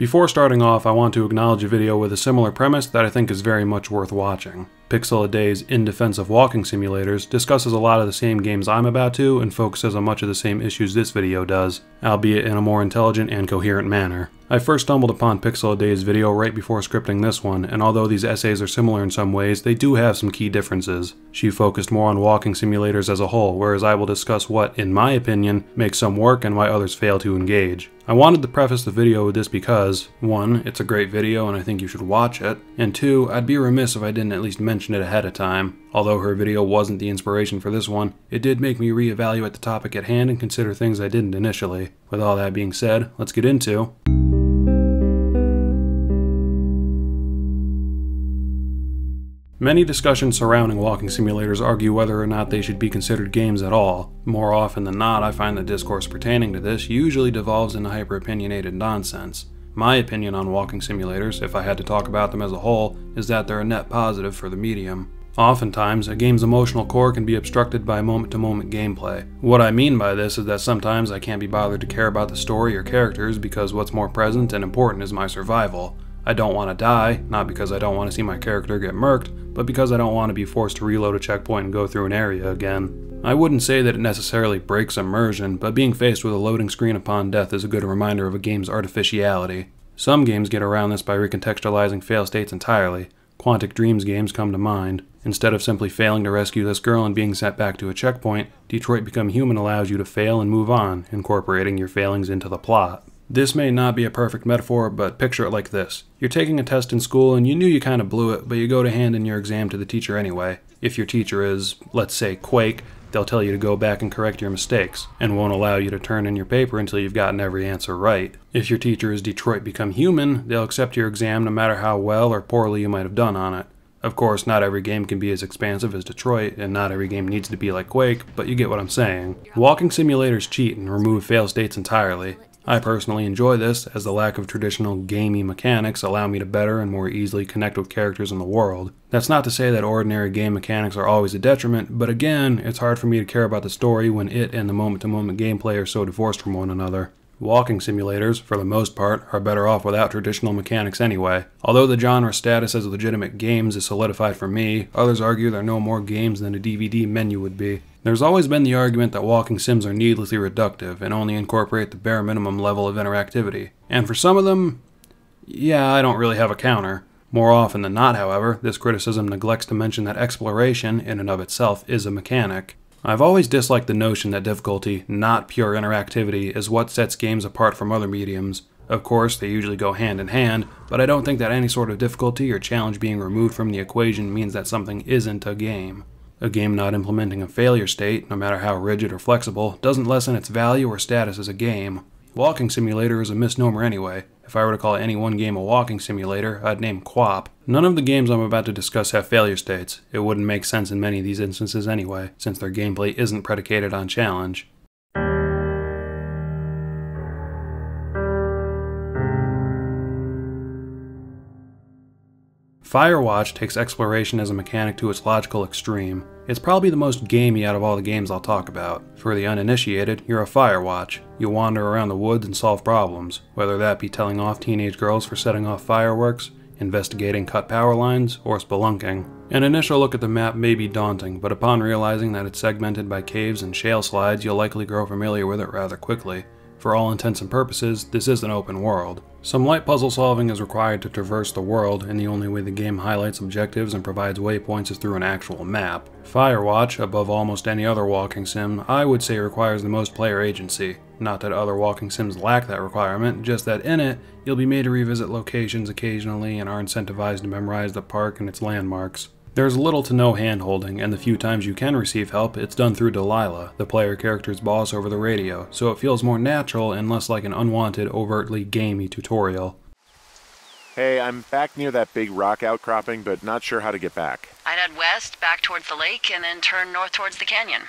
Before starting off, I want to acknowledge a video with a similar premise that I think is very much worth watching. Pixel a Day's In Defense of Walking Simulators discusses a lot of the same games I'm about to and focuses on much of the same issues this video does, albeit in a more intelligent and coherent manner. I first stumbled upon Pixel a Day's video right before scripting this one, and although these essays are similar in some ways, they do have some key differences. She focused more on walking simulators as a whole, whereas I will discuss what, in my opinion, makes some work and why others fail to engage. I wanted to preface the video with this because, 1. It's a great video and I think you should watch it, and 2. I'd be remiss if I didn't at least mention it ahead of time. Although her video wasn't the inspiration for this one, it did make me reevaluate the topic at hand and consider things I didn't initially. With all that being said, let's get into Many discussions surrounding walking simulators argue whether or not they should be considered games at all. More often than not, I find the discourse pertaining to this usually devolves into hyper-opinionated nonsense. My opinion on walking simulators, if I had to talk about them as a whole, is that they're a net positive for the medium. Oftentimes, a game's emotional core can be obstructed by moment to moment gameplay. What I mean by this is that sometimes I can't be bothered to care about the story or characters because what's more present and important is my survival. I don't want to die, not because I don't want to see my character get murked, but because I don't want to be forced to reload a checkpoint and go through an area again. I wouldn't say that it necessarily breaks immersion, but being faced with a loading screen upon death is a good reminder of a game's artificiality. Some games get around this by recontextualizing fail states entirely. Quantic Dream's games come to mind. Instead of simply failing to rescue this girl and being sent back to a checkpoint, Detroit Become Human allows you to fail and move on, incorporating your failings into the plot. This may not be a perfect metaphor, but picture it like this. You're taking a test in school and you knew you kind of blew it, but you go to hand in your exam to the teacher anyway. If your teacher is, let's say, Quake, they'll tell you to go back and correct your mistakes, and won't allow you to turn in your paper until you've gotten every answer right. If your teacher is Detroit Become Human, they'll accept your exam no matter how well or poorly you might have done on it. Of course, not every game can be as expansive as Detroit, and not every game needs to be like Quake, but you get what I'm saying. Walking simulators cheat and remove fail states entirely. I personally enjoy this, as the lack of traditional gamey mechanics allow me to better and more easily connect with characters in the world. That's not to say that ordinary game mechanics are always a detriment, but again, it's hard for me to care about the story when it and the moment to moment gameplay are so divorced from one another. Walking simulators, for the most part, are better off without traditional mechanics anyway. Although the genre status as legitimate games is solidified for me, others argue they're no more games than a DVD menu would be. There's always been the argument that walking sims are needlessly reductive and only incorporate the bare minimum level of interactivity. And for some of them, yeah, I don't really have a counter. More often than not, however, this criticism neglects to mention that exploration, in and of itself, is a mechanic. I've always disliked the notion that difficulty, not pure interactivity, is what sets games apart from other mediums. Of course, they usually go hand in hand, but I don't think that any sort of difficulty or challenge being removed from the equation means that something isn't a game. A game not implementing a failure state, no matter how rigid or flexible, doesn't lessen its value or status as a game. Walking Simulator is a misnomer anyway. If I were to call any one game a walking simulator, I'd name QWOP. None of the games I'm about to discuss have failure states. It wouldn't make sense in many of these instances anyway, since their gameplay isn't predicated on challenge. Firewatch takes exploration as a mechanic to its logical extreme. It's probably the most gamey out of all the games I'll talk about. For the uninitiated, you're a Firewatch. You wander around the woods and solve problems, whether that be telling off teenage girls for setting off fireworks, investigating cut power lines, or spelunking. An initial look at the map may be daunting, but upon realizing that it's segmented by caves and shale slides, you'll likely grow familiar with it rather quickly. For all intents and purposes, this is an open world. Some light puzzle solving is required to traverse the world, and the only way the game highlights objectives and provides waypoints is through an actual map. Firewatch, above almost any other walking sim, I would say requires the most player agency. Not that other walking sims lack that requirement, just that in it, you'll be made to revisit locations occasionally and are incentivized to memorize the park and its landmarks. There's little to no handholding, and the few times you can receive help, it's done through Delilah, the player character's boss over the radio, so it feels more natural and less like an unwanted, overtly gamey tutorial. Hey, I'm back near that big rock outcropping, but not sure how to get back. I'd head west, back towards the lake, and then turn north towards the canyon.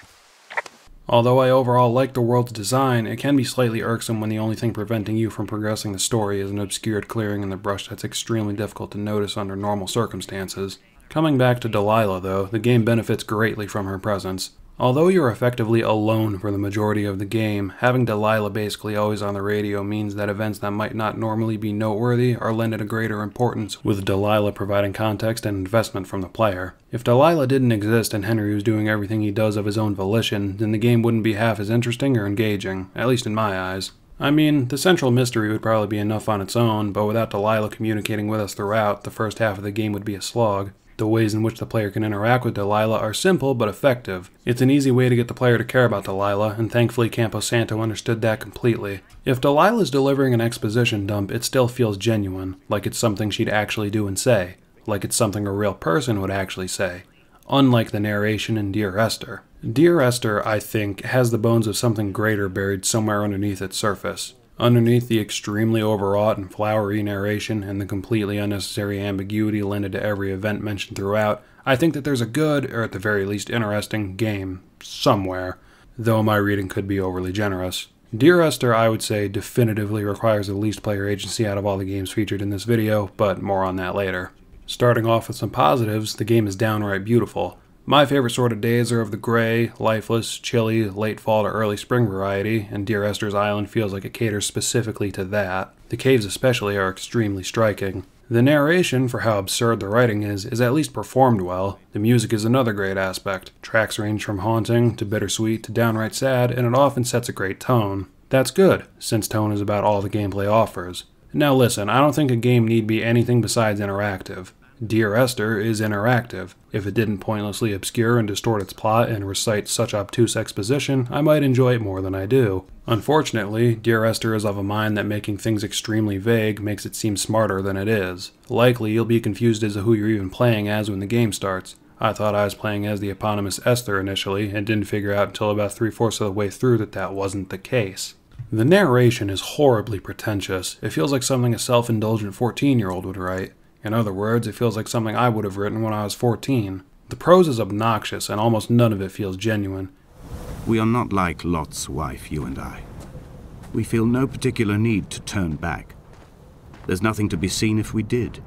Although I overall like the world's design, it can be slightly irksome when the only thing preventing you from progressing the story is an obscured clearing in the brush that's extremely difficult to notice under normal circumstances. Coming back to Delilah, though, the game benefits greatly from her presence. Although you're effectively alone for the majority of the game, having Delilah basically always on the radio means that events that might not normally be noteworthy are lended a greater importance, with Delilah providing context and investment from the player. If Delilah didn't exist and Henry was doing everything he does of his own volition, then the game wouldn't be half as interesting or engaging, at least in my eyes. I mean, the central mystery would probably be enough on its own, but without Delilah communicating with us throughout, the first half of the game would be a slog. The ways in which the player can interact with Delilah are simple but effective. It's an easy way to get the player to care about Delilah, and thankfully Campo Santo understood that completely. If Delilah is delivering an exposition dump, it still feels genuine, like it's something she'd actually do and say, like it's something a real person would actually say, unlike the narration in Dear Esther. Dear Esther, I think, has the bones of something greater buried somewhere underneath its surface. Underneath the extremely overwrought and flowery narration and the completely unnecessary ambiguity lended to every event mentioned throughout, I think that there's a good, or at the very least interesting, game somewhere, though my reading could be overly generous. Dear Esther, I would say, definitively requires the least player agency out of all the games featured in this video, but more on that later. Starting off with some positives, the game is downright beautiful. My favorite sort of days are of the gray, lifeless, chilly, late fall to early spring variety, and Dear Esther's Island feels like it caters specifically to that. The caves, especially, are extremely striking. The narration, for how absurd the writing is, is at least performed well. The music is another great aspect. Tracks range from haunting to bittersweet to downright sad, and it often sets a great tone. That's good, since tone is about all the gameplay offers. Now listen, I don't think a game need be anything besides interactive. Dear Esther is interactive. If it didn't pointlessly obscure and distort its plot and recite such obtuse exposition, I might enjoy it more than I do. Unfortunately, Dear Esther is of a mind that making things extremely vague makes it seem smarter than it is. Likely, you'll be confused as to who you're even playing as when the game starts. I thought I was playing as the eponymous Esther initially, and didn't figure out until about three fourths of the way through that that wasn't the case. The narration is horribly pretentious. It feels like something a self indulgent 14 year old would write. In other words, it feels like something I would have written when I was 14. The prose is obnoxious, and almost none of it feels genuine. We are not like Lot's wife, you and I. We feel no particular need to turn back. There's nothing to be seen if we did.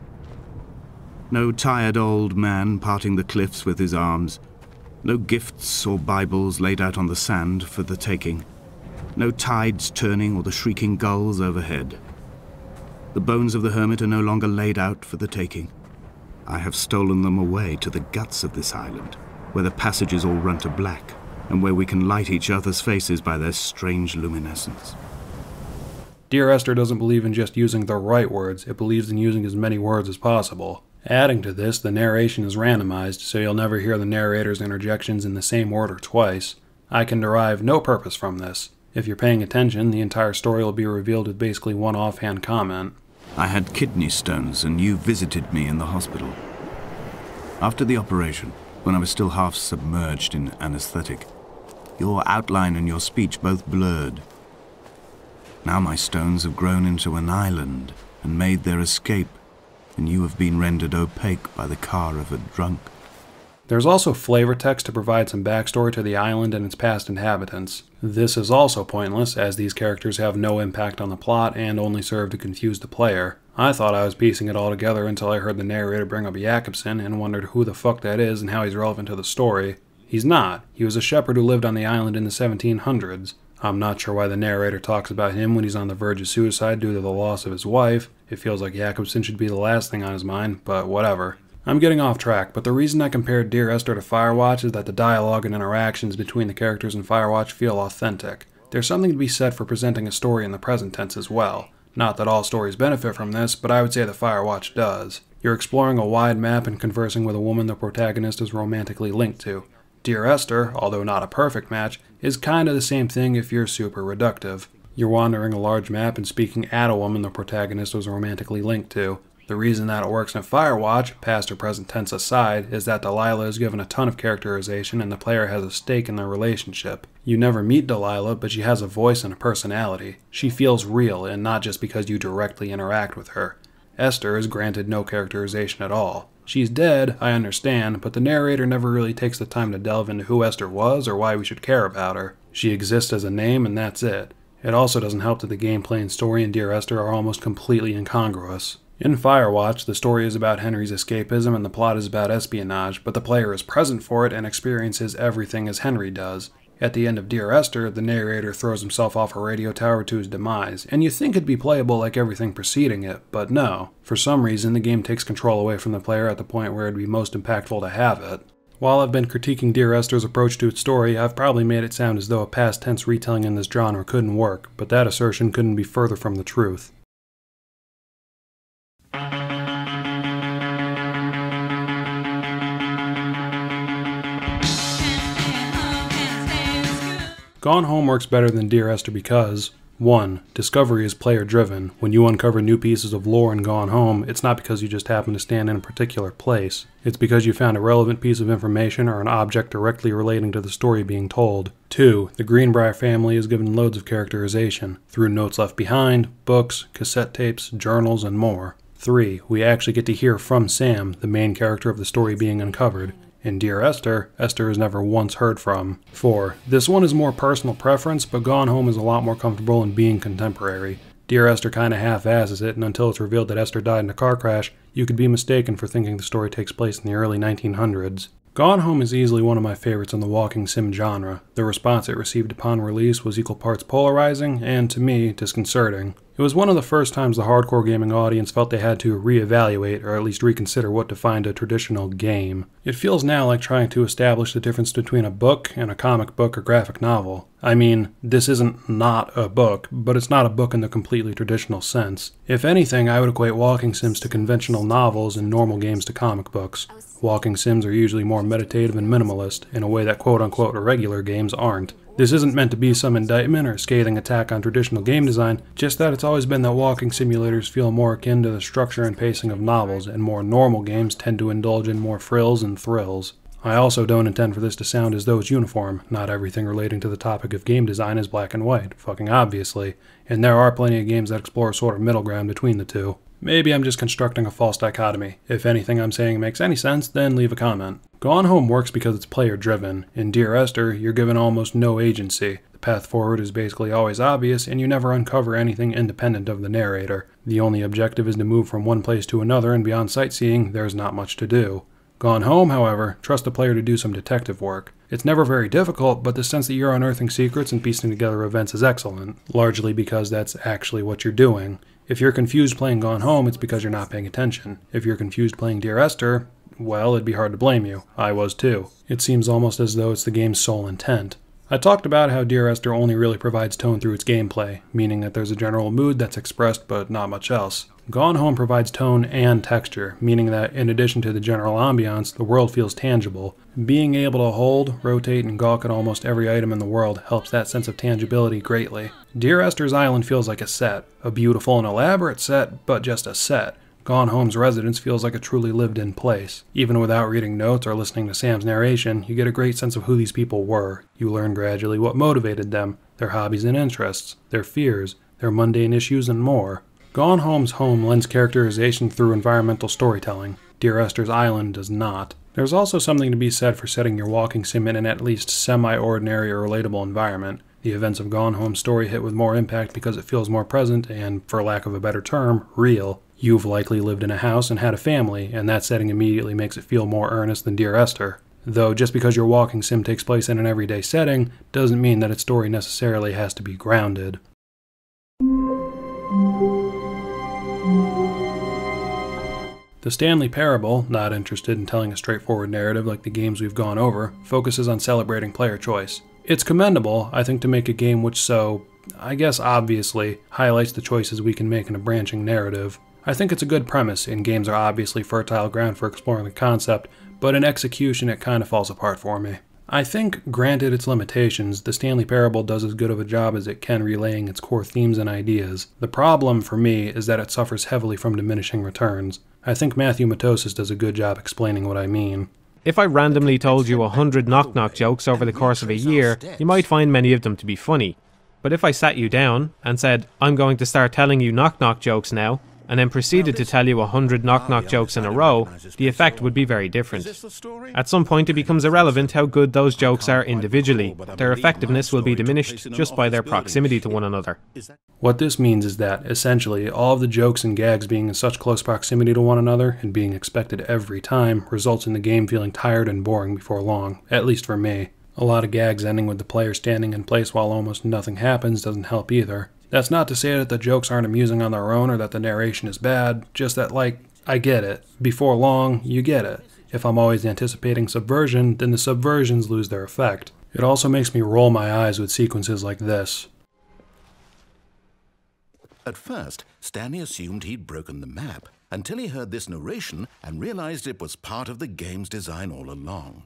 No tired old man parting the cliffs with his arms. No gifts or Bibles laid out on the sand for the taking. No tides turning or the shrieking gulls overhead. The bones of the hermit are no longer laid out for the taking. I have stolen them away to the guts of this island, where the passages all run to black, and where we can light each other's faces by their strange luminescence. Dear Esther doesn't believe in just using the right words, it believes in using as many words as possible. Adding to this, the narration is randomized, so you'll never hear the narrator's interjections in the same order twice. I can derive no purpose from this. If you're paying attention, the entire story will be revealed with basically one offhand comment. I had kidney stones, and you visited me in the hospital. After the operation, when I was still half submerged in anesthetic, your outline and your speech both blurred. Now my stones have grown into an island and made their escape, and you have been rendered opaque by the car of a drunk. There's also flavor text to provide some backstory to the island and its past inhabitants. This is also pointless, as these characters have no impact on the plot and only serve to confuse the player. I thought I was piecing it all together until I heard the narrator bring up Jakobson and wondered who the fuck that is and how he's relevant to the story. He's not. He was a shepherd who lived on the island in the 1700s. I'm not sure why the narrator talks about him when he's on the verge of suicide due to the loss of his wife. It feels like Jakobson should be the last thing on his mind, but whatever. I'm getting off track, but the reason I compared Dear Esther to Firewatch is that the dialogue and interactions between the characters in Firewatch feel authentic. There's something to be said for presenting a story in the present tense as well. Not that all stories benefit from this, but I would say the Firewatch does. You're exploring a wide map and conversing with a woman the protagonist is romantically linked to. Dear Esther, although not a perfect match, is kinda the same thing if you're super reductive. You're wandering a large map and speaking at a woman the protagonist was romantically linked to. The reason that it works in Firewatch, past or present tense aside, is that Delilah is given a ton of characterization and the player has a stake in their relationship. You never meet Delilah, but she has a voice and a personality. She feels real, and not just because you directly interact with her. Esther is granted no characterization at all. She's dead, I understand, but the narrator never really takes the time to delve into who Esther was or why we should care about her. She exists as a name, and that's it. It also doesn't help that the gameplay and story in Dear Esther are almost completely incongruous. In Firewatch, the story is about Henry's escapism and the plot is about espionage, but the player is present for it and experiences everything as Henry does. At the end of Dear Esther, the narrator throws himself off a radio tower to his demise, and you think it'd be playable like everything preceding it, but no. For some reason, the game takes control away from the player at the point where it'd be most impactful to have it. While I've been critiquing Dear Esther's approach to its story, I've probably made it sound as though a past tense retelling in this genre couldn't work, but that assertion couldn't be further from the truth. Gone Home works better than Dear Esther because 1. Discovery is player driven. When you uncover new pieces of lore in Gone Home, it's not because you just happen to stand in a particular place. It's because you found a relevant piece of information or an object directly relating to the story being told. 2. The Greenbriar family is given loads of characterization through notes left behind, books, cassette tapes, journals, and more. 3. We actually get to hear from Sam, the main character of the story being uncovered. In Dear Esther, Esther is never once heard from. 4. This one is more personal preference, but Gone Home is a lot more comfortable in being contemporary. Dear Esther kinda half asses it, and until it's revealed that Esther died in a car crash, you could be mistaken for thinking the story takes place in the early 1900s. Gone Home is easily one of my favorites in the walking sim genre. The response it received upon release was equal parts polarizing and, to me, disconcerting. It was one of the first times the hardcore gaming audience felt they had to reevaluate or at least reconsider what defined a traditional game. It feels now like trying to establish the difference between a book and a comic book or graphic novel. I mean, this isn't not a book, but it's not a book in the completely traditional sense. If anything, I would equate walking sims to conventional novels and normal games to comic books. Walking sims are usually more meditative and minimalist, in a way that quote unquote regular games aren't. This isn't meant to be some indictment or scathing attack on traditional game design, just that it's always been that walking simulators feel more akin to the structure and pacing of novels, and more normal games tend to indulge in more frills and thrills. I also don't intend for this to sound as though it's uniform. Not everything relating to the topic of game design is black and white, fucking obviously, and there are plenty of games that explore a sort of middle ground between the two. Maybe I'm just constructing a false dichotomy. If anything I'm saying makes any sense, then leave a comment. Gone Home works because it's player driven. In Dear Esther, you're given almost no agency. The path forward is basically always obvious, and you never uncover anything independent of the narrator. The only objective is to move from one place to another, and beyond sightseeing, there's not much to do. Gone Home, however, trust the player to do some detective work. It's never very difficult, but the sense that you're unearthing secrets and piecing together events is excellent, largely because that's actually what you're doing. If you're confused playing Gone Home, it's because you're not paying attention. If you're confused playing Dear Esther, well, it'd be hard to blame you. I was too. It seems almost as though it's the game's sole intent. I talked about how Dear Esther only really provides tone through its gameplay, meaning that there's a general mood that's expressed but not much else. Gone Home provides tone and texture, meaning that in addition to the general ambiance, the world feels tangible. Being able to hold, rotate, and gawk at almost every item in the world helps that sense of tangibility greatly. Dear Esther's Island feels like a set, a beautiful and elaborate set, but just a set. Gone Home's residence feels like a truly lived in place. Even without reading notes or listening to Sam's narration, you get a great sense of who these people were. You learn gradually what motivated them, their hobbies and interests, their fears, their mundane issues, and more. Gone Home's home lends characterization through environmental storytelling. Dear Esther's Island does not. There's also something to be said for setting your walking sim in an at least semi ordinary or relatable environment. The events of Gone Home's story hit with more impact because it feels more present and, for lack of a better term, real. You've likely lived in a house and had a family, and that setting immediately makes it feel more earnest than Dear Esther. Though just because your walking sim takes place in an everyday setting doesn't mean that its story necessarily has to be grounded. The Stanley Parable, not interested in telling a straightforward narrative like the games we've gone over, focuses on celebrating player choice. It's commendable, I think, to make a game which so, I guess obviously, highlights the choices we can make in a branching narrative. I think it's a good premise, and games are obviously fertile ground for exploring the concept, but in execution it kind of falls apart for me. I think, granted its limitations, the Stanley Parable does as good of a job as it can relaying its core themes and ideas. The problem, for me, is that it suffers heavily from diminishing returns. I think Matthew Matosis does a good job explaining what I mean. If I randomly told you a hundred knock knock jokes over the course of a year, you might find many of them to be funny. But if I sat you down and said, I'm going to start telling you knock knock jokes now, and then proceeded to tell you a hundred knock knock jokes in a row, the effect would be very different. At some point, it becomes irrelevant how good those jokes are individually. Their effectiveness will be diminished just by their proximity to one another. What this means is that, essentially, all of the jokes and gags being in such close proximity to one another and being expected every time results in the game feeling tired and boring before long, at least for me. A lot of gags ending with the player standing in place while almost nothing happens doesn't help either. That's not to say that the jokes aren't amusing on their own or that the narration is bad, just that, like, I get it. Before long, you get it. If I'm always anticipating subversion, then the subversions lose their effect. It also makes me roll my eyes with sequences like this. At first, Stanley assumed he'd broken the map until he heard this narration and realized it was part of the game's design all along.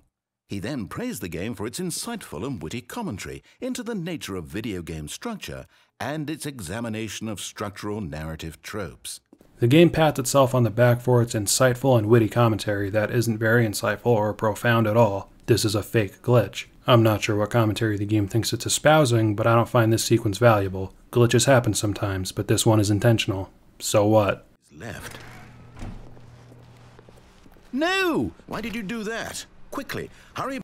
He then praised the game for its insightful and witty commentary into the nature of video game structure and its examination of structural narrative tropes. The game pats itself on the back for its insightful and witty commentary that isn't very insightful or profound at all. This is a fake glitch. I'm not sure what commentary the game thinks it's espousing, but I don't find this sequence valuable. Glitches happen sometimes, but this one is intentional. So what? Left. No! Why did you do that? Quickly, hurry.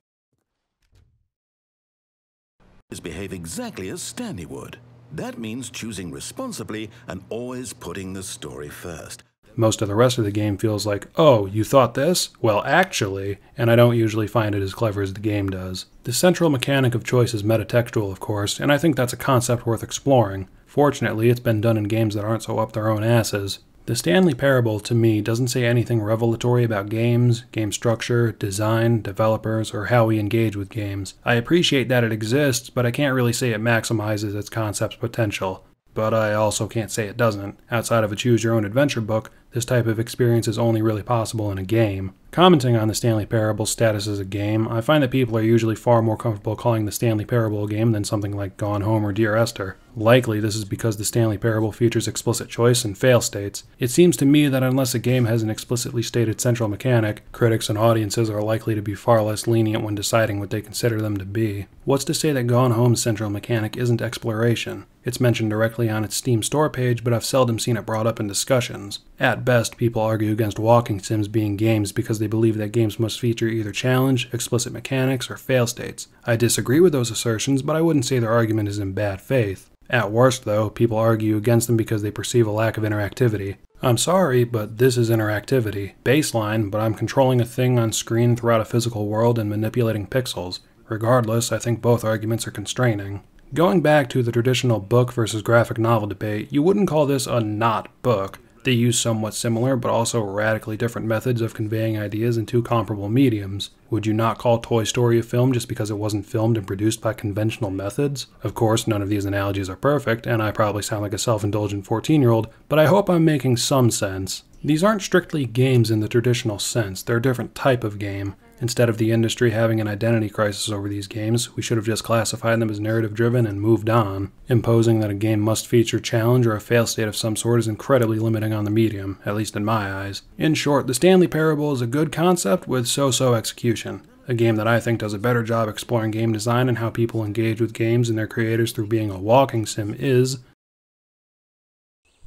Behave exactly as Stanley would. That means choosing responsibly and always putting the story first. Most of the rest of the game feels like, oh, you thought this? Well, actually, and I don't usually find it as clever as the game does. The central mechanic of choice is metatextual, of course, and I think that's a concept worth exploring. Fortunately, it's been done in games that aren't so up their own asses. The Stanley Parable, to me, doesn't say anything revelatory about games, game structure, design, developers, or how we engage with games. I appreciate that it exists, but I can't really say it maximizes its concept's potential. But I also can't say it doesn't. Outside of a choose your own adventure book, this type of experience is only really possible in a game. Commenting on the Stanley Parable's status as a game, I find that people are usually far more comfortable calling the Stanley Parable a game than something like Gone Home or Dear Esther. Likely, this is because the Stanley Parable features explicit choice and fail states. It seems to me that unless a game has an explicitly stated central mechanic, critics and audiences are likely to be far less lenient when deciding what they consider them to be. What's to say that Gone Home's central mechanic isn't exploration? It's mentioned directly on its Steam store page, but I've seldom seen it brought up in discussions. At best, people argue against walking sims being games because they believe that games must feature either challenge, explicit mechanics, or fail states. I disagree with those assertions, but I wouldn't say their argument is in bad faith. At worst, though, people argue against them because they perceive a lack of interactivity. I'm sorry, but this is interactivity. Baseline, but I'm controlling a thing on screen throughout a physical world and manipulating pixels. Regardless, I think both arguments are constraining. Going back to the traditional book versus graphic novel debate, you wouldn't call this a not book. They use somewhat similar but also radically different methods of conveying ideas in two comparable mediums. Would you not call Toy Story a film just because it wasn't filmed and produced by conventional methods? Of course, none of these analogies are perfect, and I probably sound like a self indulgent 14 year old, but I hope I'm making some sense. These aren't strictly games in the traditional sense, they're a different type of game. Instead of the industry having an identity crisis over these games, we should have just classified them as narrative driven and moved on. Imposing that a game must feature challenge or a fail state of some sort is incredibly limiting on the medium, at least in my eyes. In short, the Stanley Parable is a good concept with so so execution. A game that I think does a better job exploring game design and how people engage with games and their creators through being a walking sim is.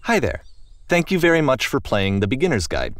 Hi there. Thank you very much for playing The Beginner's Guide.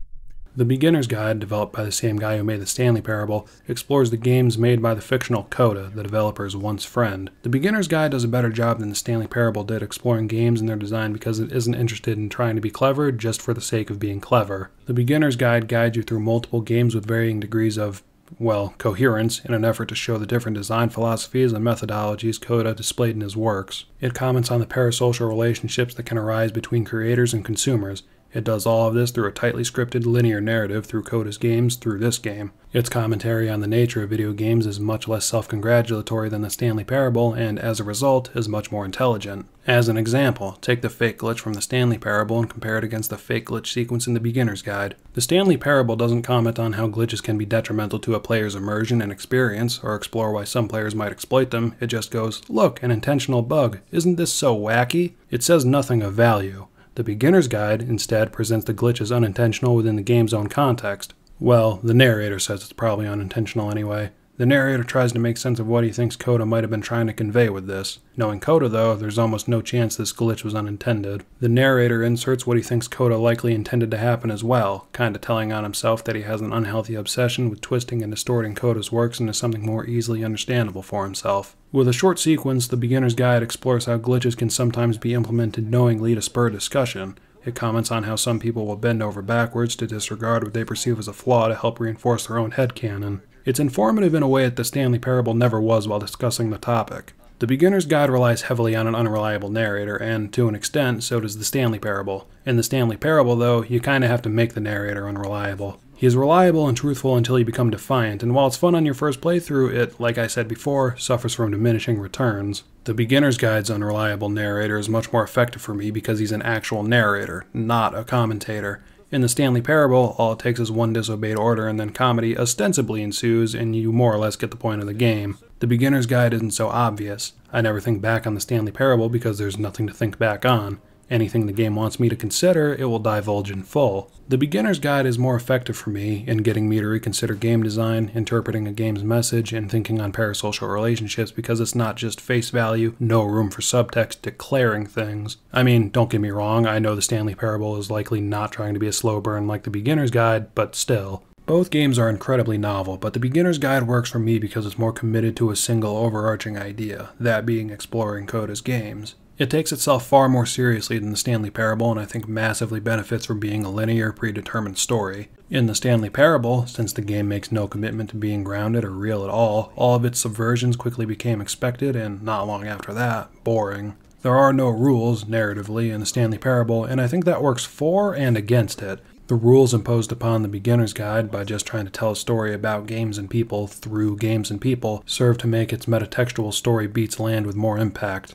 The Beginner's Guide, developed by the same guy who made the Stanley Parable, explores the games made by the fictional Coda, the developer's once friend. The Beginner's Guide does a better job than the Stanley Parable did exploring games and their design because it isn't interested in trying to be clever just for the sake of being clever. The Beginner's Guide guides you through multiple games with varying degrees of well, coherence in an effort to show the different design philosophies and methodologies Coda displayed in his works. It comments on the parasocial relationships that can arise between creators and consumers, it does all of this through a tightly scripted linear narrative through Coda's games through this game. Its commentary on the nature of video games is much less self congratulatory than the Stanley Parable, and as a result, is much more intelligent. As an example, take the fake glitch from the Stanley Parable and compare it against the fake glitch sequence in the Beginner's Guide. The Stanley Parable doesn't comment on how glitches can be detrimental to a player's immersion and experience, or explore why some players might exploit them. It just goes, Look, an intentional bug. Isn't this so wacky? It says nothing of value. The beginner's guide instead presents the glitch as unintentional within the game's own context. Well, the narrator says it's probably unintentional anyway. The narrator tries to make sense of what he thinks Coda might have been trying to convey with this. Knowing Coda, though, there's almost no chance this glitch was unintended. The narrator inserts what he thinks Coda likely intended to happen as well, kinda telling on himself that he has an unhealthy obsession with twisting and distorting Coda's works into something more easily understandable for himself. With a short sequence, the beginner's guide explores how glitches can sometimes be implemented knowingly to spur discussion. It comments on how some people will bend over backwards to disregard what they perceive as a flaw to help reinforce their own headcanon. It's informative in a way that the Stanley Parable never was while discussing the topic. The Beginner's Guide relies heavily on an unreliable narrator, and to an extent, so does the Stanley Parable. In the Stanley Parable, though, you kinda have to make the narrator unreliable. He is reliable and truthful until you become defiant, and while it's fun on your first playthrough, it, like I said before, suffers from diminishing returns. The Beginner's Guide's unreliable narrator is much more effective for me because he's an actual narrator, not a commentator. In the Stanley Parable, all it takes is one disobeyed order and then comedy ostensibly ensues and you more or less get the point of the game. The beginner's guide isn't so obvious. I never think back on the Stanley Parable because there's nothing to think back on. Anything the game wants me to consider, it will divulge in full. The beginner's guide is more effective for me in getting me to reconsider game design, interpreting a game's message, and thinking on parasocial relationships because it's not just face value, no room for subtext, declaring things. I mean, don't get me wrong, I know the Stanley Parable is likely not trying to be a slow burn like the beginner's guide, but still. Both games are incredibly novel, but the beginner's guide works for me because it's more committed to a single overarching idea, that being exploring Coda's games. It takes itself far more seriously than the Stanley Parable, and I think massively benefits from being a linear, predetermined story. In the Stanley Parable, since the game makes no commitment to being grounded or real at all, all of its subversions quickly became expected, and not long after that, boring. There are no rules, narratively, in the Stanley Parable, and I think that works for and against it. The rules imposed upon the beginner's guide by just trying to tell a story about games and people through games and people serve to make its metatextual story beats land with more impact.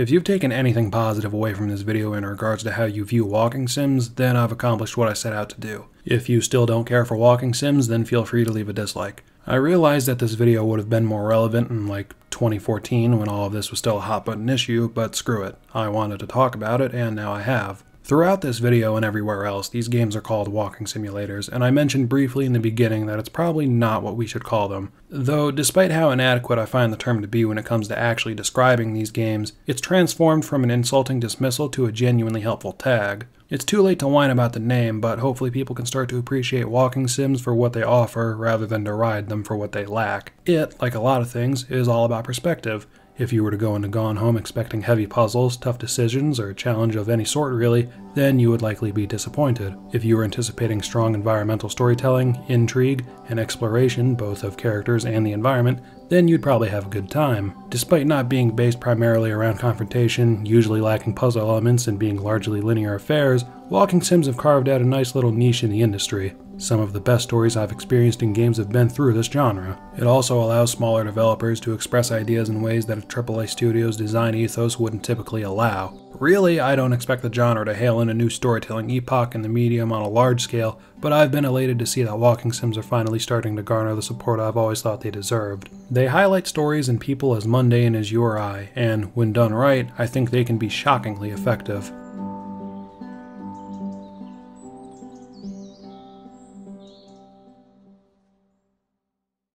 If you've taken anything positive away from this video in regards to how you view walking sims, then I've accomplished what I set out to do. If you still don't care for walking sims, then feel free to leave a dislike. I realize that this video would have been more relevant in like 2014 when all of this was still a hot button issue, but screw it. I wanted to talk about it, and now I have. Throughout this video and everywhere else, these games are called walking simulators, and I mentioned briefly in the beginning that it's probably not what we should call them. Though, despite how inadequate I find the term to be when it comes to actually describing these games, it's transformed from an insulting dismissal to a genuinely helpful tag. It's too late to whine about the name, but hopefully people can start to appreciate walking sims for what they offer rather than deride them for what they lack. It, like a lot of things, is all about perspective. If you were to go into Gone Home expecting heavy puzzles, tough decisions, or a challenge of any sort really, then you would likely be disappointed. If you were anticipating strong environmental storytelling, intrigue, and exploration both of characters and the environment, then you'd probably have a good time. Despite not being based primarily around confrontation, usually lacking puzzle elements, and being largely linear affairs, walking sims have carved out a nice little niche in the industry. Some of the best stories I've experienced in games have been through this genre. It also allows smaller developers to express ideas in ways that a AAA studio's design ethos wouldn't typically allow. Really, I don't expect the genre to hail in a new storytelling epoch in the medium on a large scale, but I've been elated to see that walking sims are finally starting to garner the support I've always thought they deserved. They highlight stories and people as mundane as you or I, and when done right, I think they can be shockingly effective.